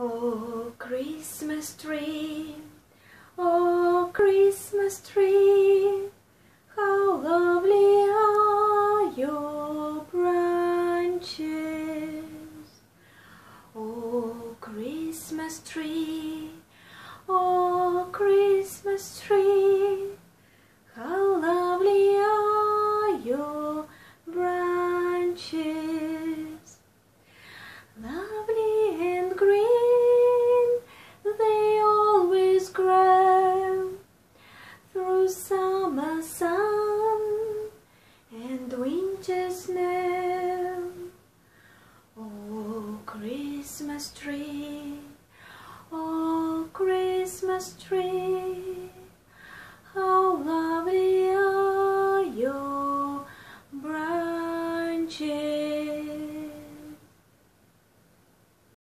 Oh, Christmas tree, oh, Christmas tree, how lovely are your branches. Oh, Christmas tree, oh, Christmas tree, just now. Oh, Christmas tree, oh, Christmas tree, how lovely are your branches.